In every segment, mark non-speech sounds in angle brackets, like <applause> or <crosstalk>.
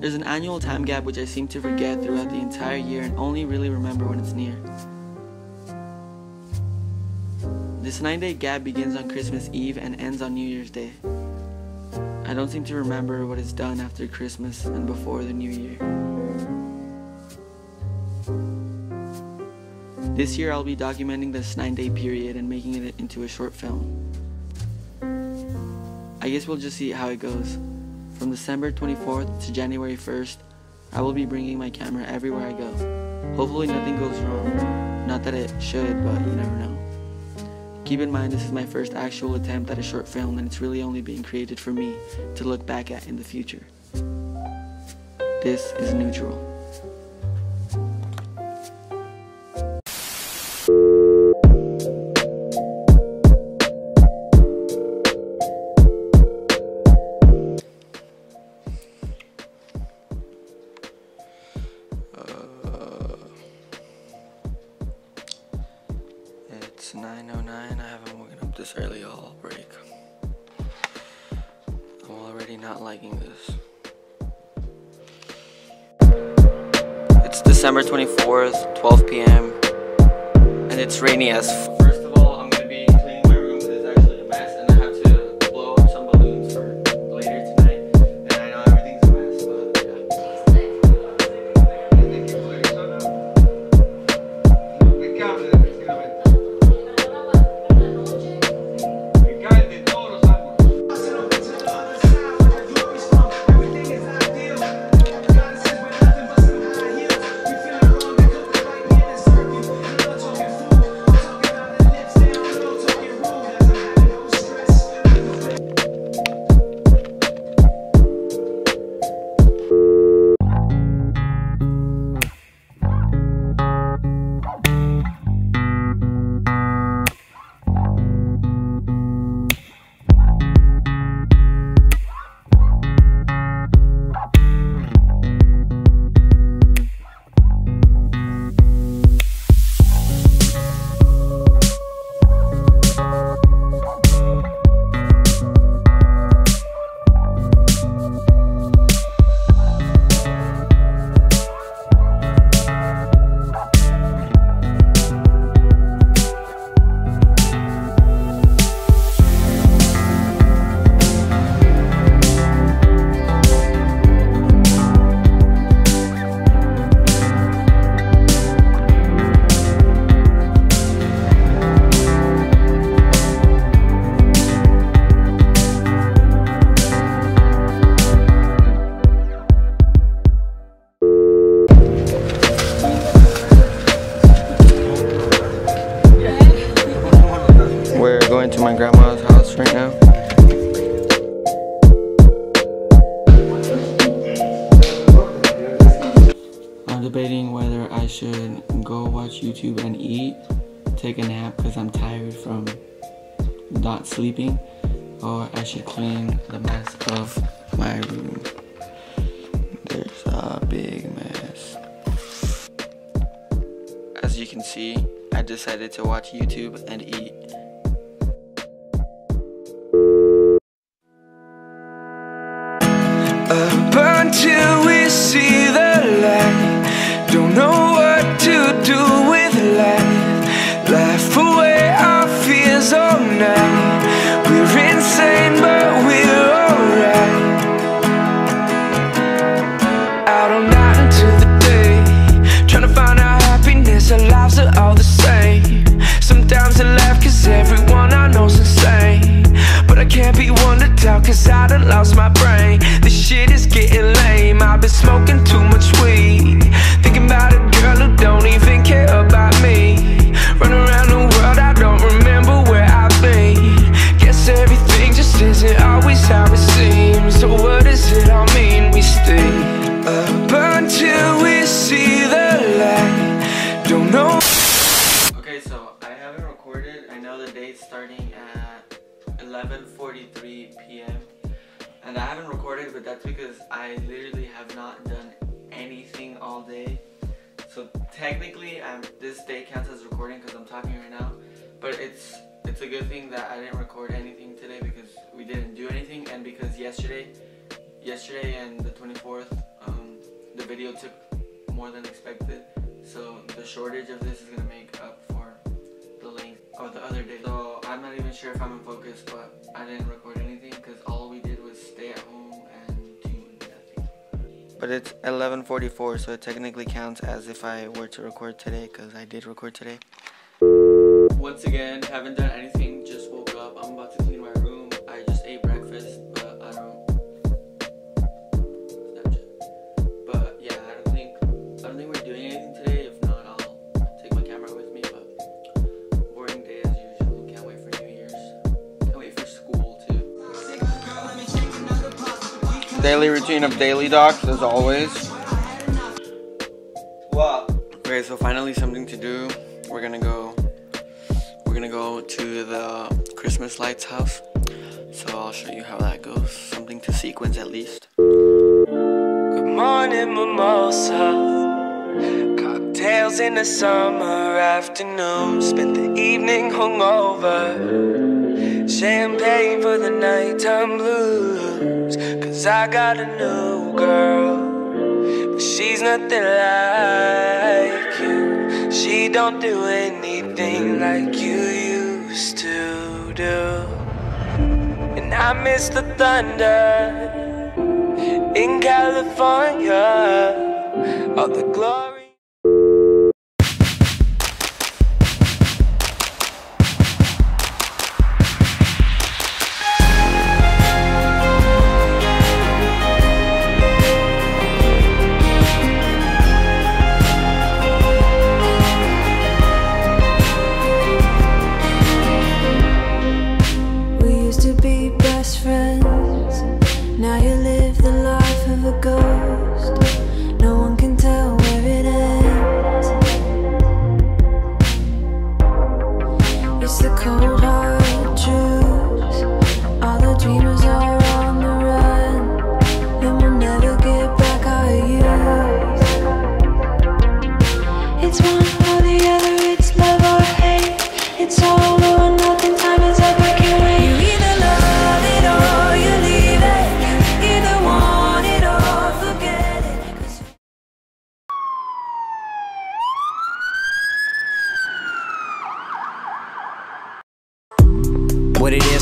There's an annual time gap which I seem to forget throughout the entire year and only really remember when it's near. This nine day gap begins on Christmas Eve and ends on New Year's Day. I don't seem to remember what is done after Christmas and before the New Year. This year I'll be documenting this nine day period and making it into a short film. I guess we'll just see how it goes. From December 24th to January 1st, I will be bringing my camera everywhere I go. Hopefully nothing goes wrong. Not that it should, but you never know. Keep in mind this is my first actual attempt at a short film and it's really only being created for me to look back at in the future. This is neutral. To watch YouTube and eat. I my brain. This shit is getting lame. I've been smoking too much weed. Thinking about a girl who don't even care about me. Run around the world, I don't remember where I've been. Guess everything just isn't always how it seems. So what does it all mean? We stay up until we see the light. Don't know. Okay, so I haven't recorded. I know the date's starting at 11:43 p.m. and I haven't recorded, but that's because I literally have not done anything all day. So technically, I'm this day counts as recording because I'm talking right now. But it's it's a good thing that I didn't record anything today because we didn't do anything, and because yesterday yesterday and the 24th, um, the video took more than expected. So the shortage of this is gonna make up for the length of the other day. So I'm not even sure if I'm in focus, but I didn't record anything because all we did But it's 11:44, so it technically counts as if I were to record today because I did record today. Once again, haven't done anything. Just woke up. I'm about to clean my Daily routine of daily docs as always. What? Okay, so finally something to do. We're gonna go. We're gonna go to the Christmas lights house. So I'll show you how that goes. Something to sequence at least. Good morning, mimosa. Cocktails in the summer afternoon. Spent the evening hungover. Champagne for the nighttime blues. Cause I got a new girl. But she's nothing like you. She don't do anything like you used to do. And I miss the thunder in California. All the glory.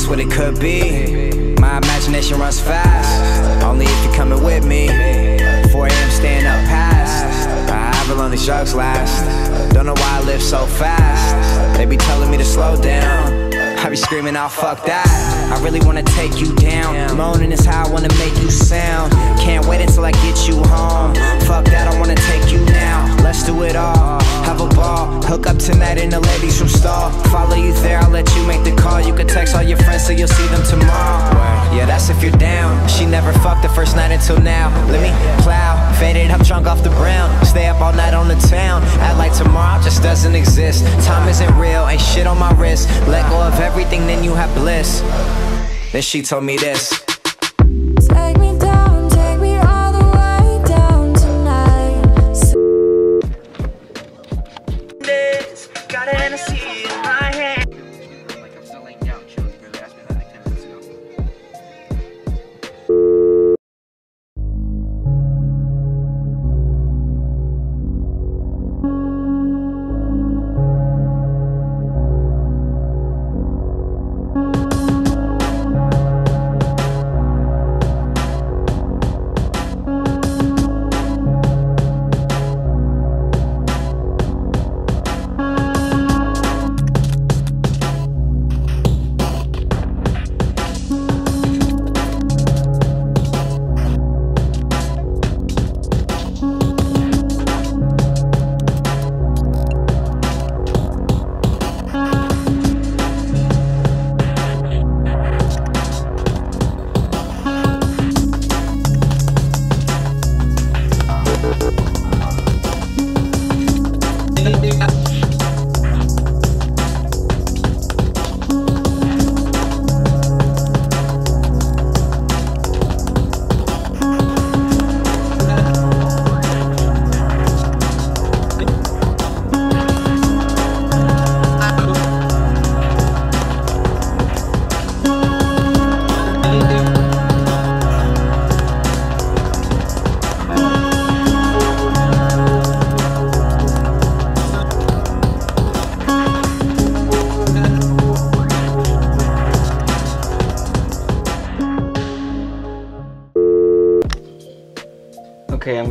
What it could be. My imagination runs fast. Only if you're coming with me. 4 a.m. staying up past. Long these drugs last. Don't know why I live so fast. They be telling me to slow down. I be screaming out, fuck that. I really wanna take you down. Moaning is how I wanna make you sound. Can't wait until I get you home. Fuck that, I wanna take you now. Let's do it all. Have a ball. Hook up tonight in the ladies' room stall. Follow you there, I'll let you make the call. You can text all your friends so you'll see them tomorrow. Yeah, that's if you're down. She never fucked the first night until now. Let me plow. Faded up drunk off the ground. Stay up all night on the town. Act like tomorrow just doesn't exist. Time isn't real, ain't shit on my wrist. Let go of everything, then you have bliss. Then she told me this.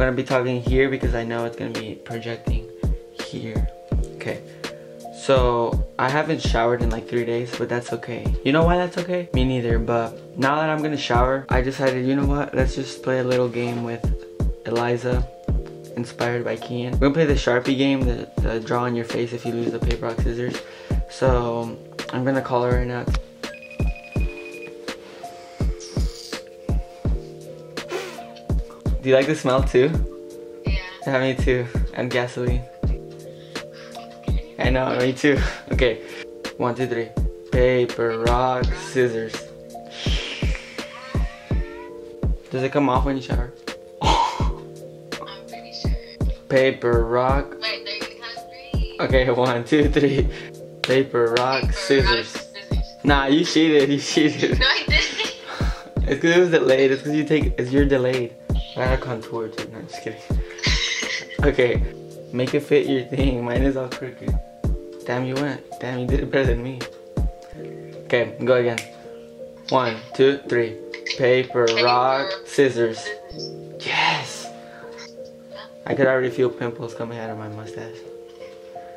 Gonna be talking here because I know it's gonna be projecting here. Okay. So I haven't showered in like three days, but that's okay. You know why that's okay? Me neither, but now that I'm gonna shower, I decided, you know what? Let's just play a little game with Eliza, inspired by Kian. We're gonna play the Sharpie game, the, the draw on your face if you lose the paper, rock, scissors. So I'm gonna call her right now. Do you like the smell too? Yeah. Yeah, me too. And gasoline. I know, me too. <laughs> Okay. One, two, three. Paper, rock, scissors. Does it come off when you shower? <laughs> I'm pretty sure. Paper, rock. Wait, there you have three. Okay, one, two, three. Paper, rock, Paper, scissors. rock, scissors. Nah, you cheated. You cheated. <laughs> No, I didn't. It's because it was delayed. It's because you take. It's you're delayed. I had a contour too. No, I'm just kidding. Okay, make it fit your thing. <laughs> Mine is all crooked. Damn, you went. Damn, you did it better than me. Okay, go again. One, two, three. Paper, rock, scissors. Yes. I could already feel pimples coming out of my mustache.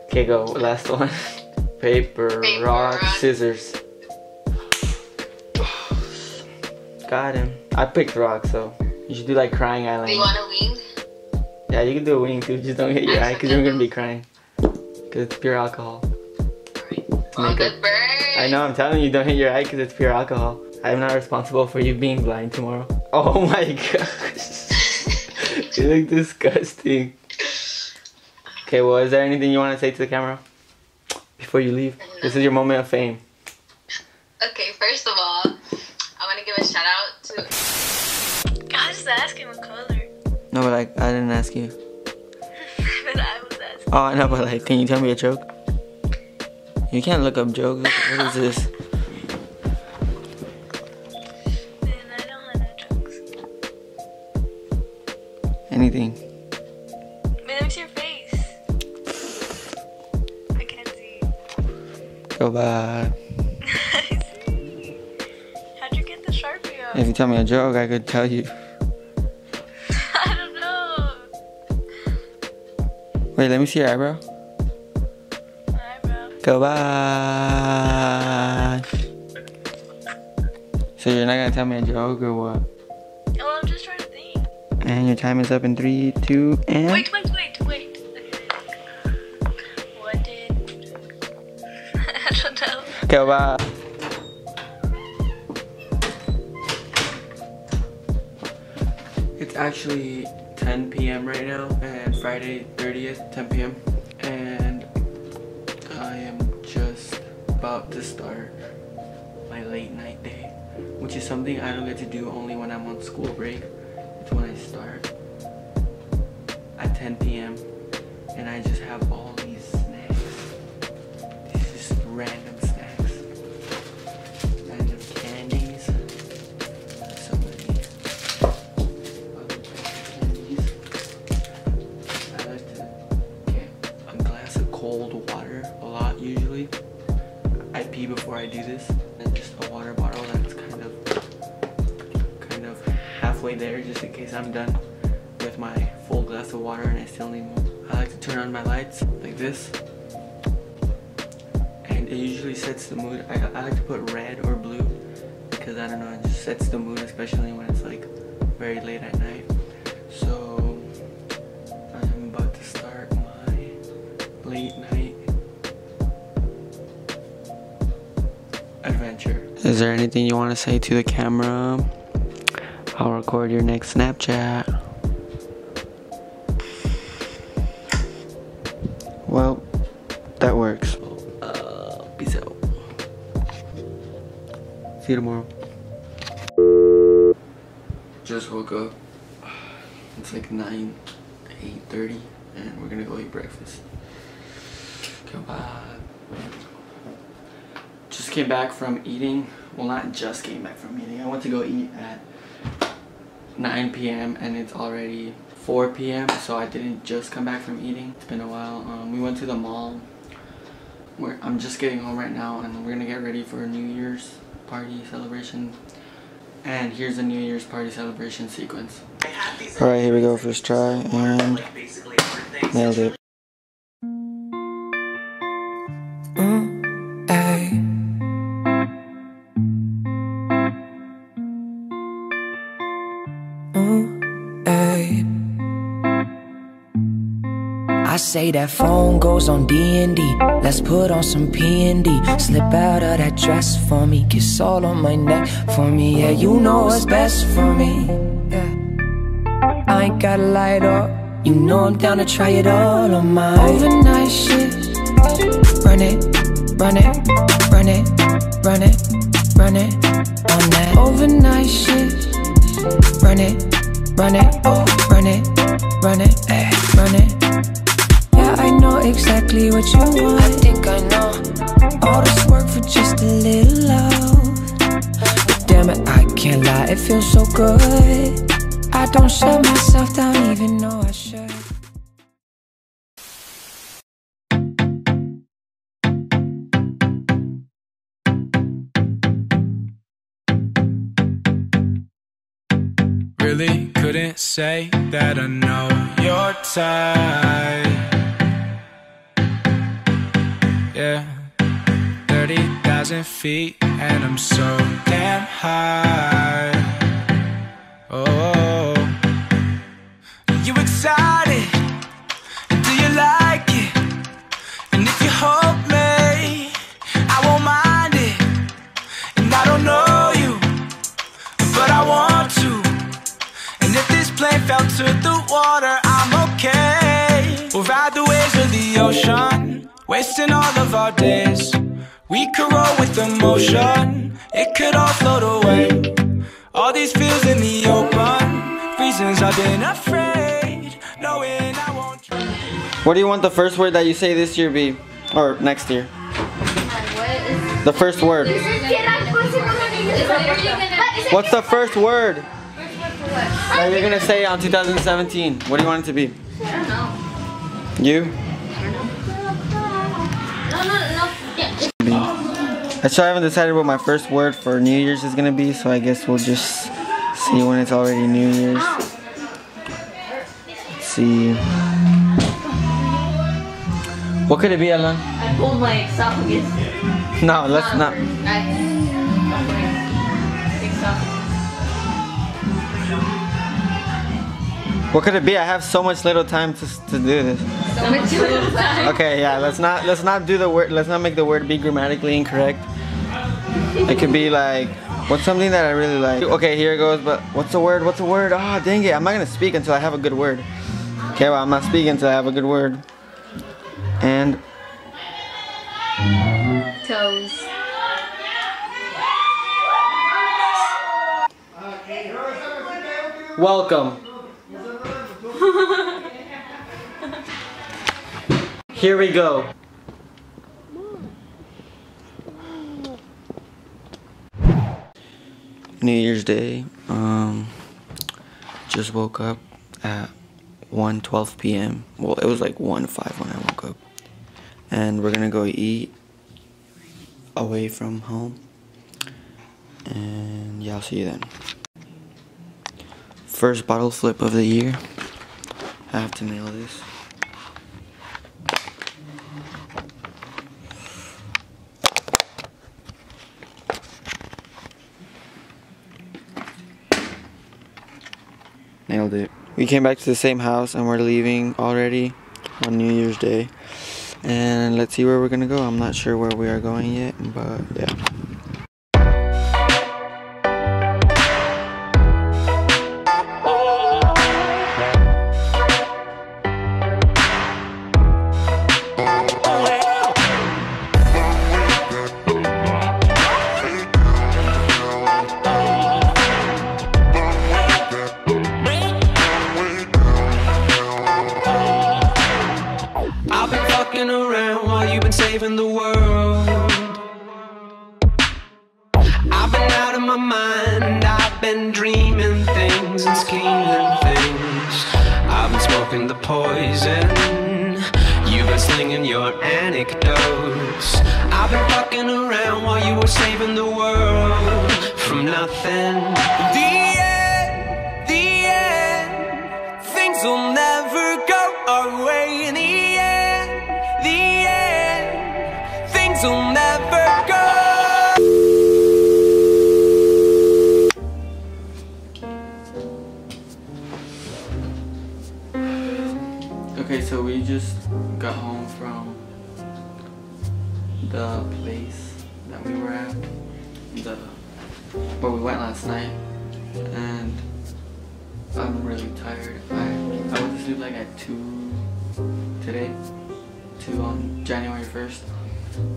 Okay, go. Last one. <laughs> Paper, rock. scissors. <sighs> Got him. I picked rock, so you should do like crying eyeliner. Do you want a wing? Yeah, you can do a wing too. Just don't hit your eye because you're gonna be crying. Cause it's pure alcohol. Alright. Oh, Make good it- bird. I know. I'm telling you, don't hit your eye because it's pure alcohol. I'm not responsible for you being blind tomorrow. Oh <laughs> my gosh. <laughs> you look disgusting. Okay, well, is there anything you want to say to the camera before you leave? This is your moment of fame. Okay, first of all, No, but like, I didn't ask you. but <laughs> I was asking. Oh, I know, but like, can you tell me a joke? You can't look up jokes. What is this? Man, I don't have no jokes. Anything. Man, see your face. I can't see. Goodbye. <laughs> I. How'd you get the Sharpie off? If you tell me a joke, I could tell you. Wait, let me see your eyebrow. Eyebrow. Goodbye. So you're not gonna tell me a joke or what? Oh, I'm just trying to think. And your time is up in three, two, and. Wait, wait, wait, wait. What did. <laughs> I don't know. Goodbye. It's actually 10 p.m. right now, and Friday 30th, 10 p.m. And I am just about to start my late night day, which is something I don't get to do only when I'm on school break. It's when I start at 10 p.m. and I just have all I'm done with my full glass of water and I still need more. I like to turn on my lights like this and it usually sets the mood. I, I like to put red or blue because I don't know, it just sets the mood, especially when it's like very late at night. So I'm about to start my late night adventure. Is there anything you want to say to the camera? I'll record your next Snapchat. Well, that works. Uh, peace out. See you tomorrow. Just woke up. It's like 9, 8.30 and we're gonna go eat breakfast. Goodbye. Just came back from eating. Well, not just came back from eating. I went to go eat at 9 p.m. and it's already 4 p.m. So I didn't just come back from eating. It's been a while. Um, we went to the mall. We're, I'm just getting home right now and we're gonna get ready for a New Year's party celebration. And here's a New Year's party celebration sequence. Alright, here we go. First try and nailed it. Say that phone goes on D&D Let's put on some P&D Slip out of that dress for me. Kiss all on my neck for me. Yeah, you know what's best for me. Yeah. I ain't gotta light up. You know I'm down to try it all on my Overnight shit. Run it, run it, run it, run it, run it On that overnight shit. Run it, run it, oh, run it, run it, eh, run it know exactly what you want. I think I know. All this work for just a little love. But damn it, I can't lie, it feels so good. I don't shut myself down, even though I should. Really couldn't say that I know your type. Yeah, 30,000 feet, and I'm so damn high. Oh, wasting all of our days. We could roll with emotion, it could all float away. All these feels in the open, reasons I've been afraid, knowing I won't. What do you want the first word that you say this year be? Or next year? The first word. What's the first word that you're gonna say on 2017? What do you want it to be? I don't know. You? I still haven't decided what my first word for New Year's is gonna be, so I guess we'll just see when it's already New Year's. Let's see. What could it be, Alan? I pulled my esophagus. No, let's um, not. What could it be? I have so much little time to, to do this. So much <laughs> little time. Okay, yeah, let's not let's not do the word. Let's not make the word be grammatically incorrect. It could be like, what's something that I really like? Okay, here it goes. But what's the word? What's the word? Ah, dang it! I'm not gonna speak until I have a good word. Okay, well, I'm not speaking until I have a good word. And Toes. welcome. Here we go. New Year's Day. Um, just woke up at 1:12 p.m. Well, it was like 1:05 when I woke up, and we're gonna go eat away from home. And yeah, I'll see you then. First bottle flip of the year. I have to nail this. Nailed it. We came back to the same house and we're leaving already on New Year's Day. And let's see where we're gonna go. I'm not sure where we are going yet, but yeah. Fucking around while you've been saving the world. I've been out of my mind, I've been dreaming things and scheming things. I've been smoking the poison. You've been slinging your anecdotes. I've been fucking around while you were saving the world. from nothing. Just got home from the place that we were at, the where we went last night, and I'm really tired. I I went to sleep like at two today, two on January first,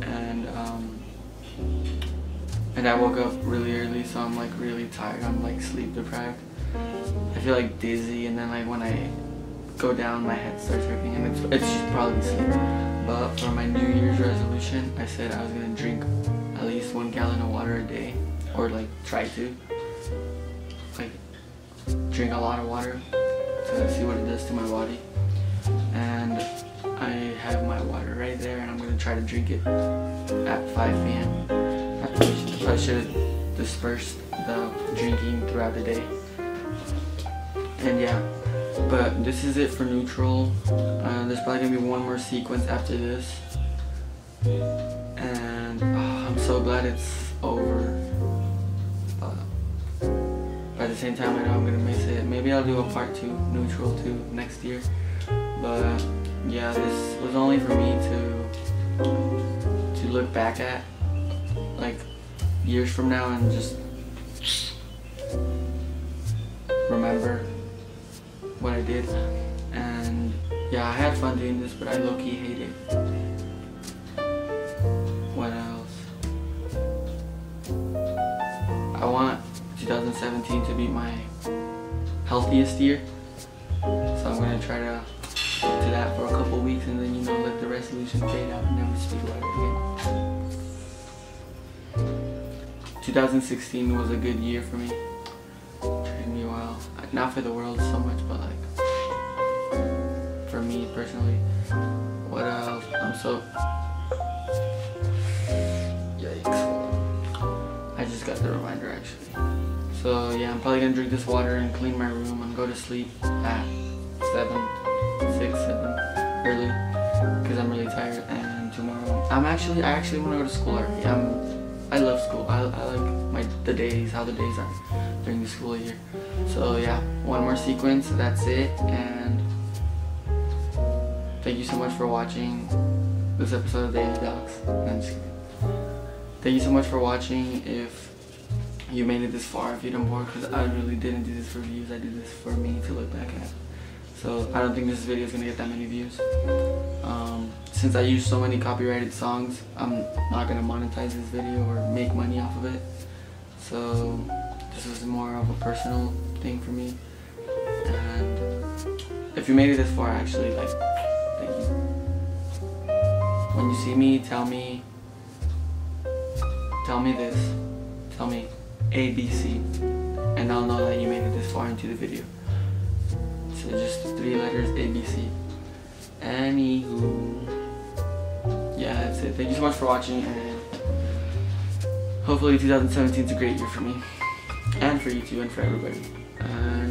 and um, and I woke up really early, so I'm like really tired. I'm like sleep deprived. I feel like dizzy, and then like when I go down, my head starts hurting, and it's, it's probably sleep. But for my New Year's resolution, I said I was gonna drink at least one gallon of water a day, or like try to, like drink a lot of water to see what it does to my body. And I have my water right there, and I'm gonna try to drink it at 5 p.m. I should- I should have dispersed the drinking throughout the day. And yeah, but this is it for neutral. Uh, there's probably gonna be one more sequence after this. And oh, I'm so glad it's over. But at the same time, I know I'm gonna miss it. Maybe I'll do a part two, neutral two, next year. But yeah, this was only for me to to look back at, like years from now, and just remember did. And yeah, I had fun doing this, but I low key hate it. What else? I want 2017 to be my healthiest year. So I'm gonna try to stick to that for a couple weeks and then, you know, let the resolution fade out and never speak about it again. 2016 was a good year for me. Treated me well. Not for the world so much, but personally. What else? I'm so. Yikes. I just got the reminder actually. So yeah, I'm probably gonna drink this water and clean my room and go to sleep at 7, 6, 7 early because I'm really tired and tomorrow I'm actually I actually want to go to school already. I'm I love school. I, I like my the days how the days are during the school year. So yeah, one more sequence. That's it and thank you so much for watching this episode of Daily Docs. No. Thank you so much for watching. If you made it this far, if you don't bored, because I really didn't do this for views. I did this for me to look back at. So I don't think this video is gonna get that many views. Um, since I use so many copyrighted songs, I'm not gonna monetize this video or make money off of it. So this was more of a personal thing for me. And if you made it this far, actually, like. When you see me, tell me, tell me this, tell me ABC, and I'll know that you made it this far into the video. So just three letters ABC. Anywho, yeah, that's it. Thank you so much for watching, and hopefully 2017 is a great year for me, and for you too, and for everybody. And